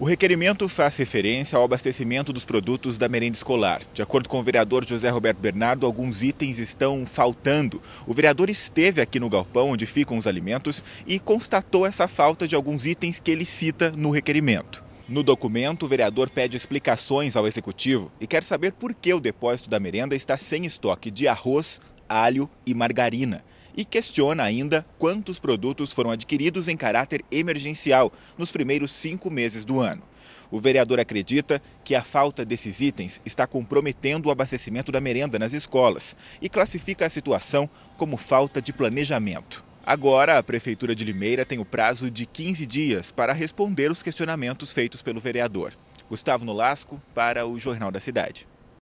O requerimento faz referência ao abastecimento dos produtos da merenda escolar. De acordo com o vereador José Roberto Bernardo, alguns itens estão faltando. O vereador esteve aqui no galpão onde ficam os alimentos e constatou essa falta de alguns itens que ele cita no requerimento. No documento, o vereador pede explicações ao executivo e quer saber por que o depósito da merenda está sem estoque de arroz, alho e margarina e questiona ainda quantos produtos foram adquiridos em caráter emergencial nos primeiros cinco meses do ano. O vereador acredita que a falta desses itens está comprometendo o abastecimento da merenda nas escolas e classifica a situação como falta de planejamento. Agora, a Prefeitura de Limeira tem o prazo de 15 dias para responder os questionamentos feitos pelo vereador. Gustavo Nolasco, para o Jornal da Cidade.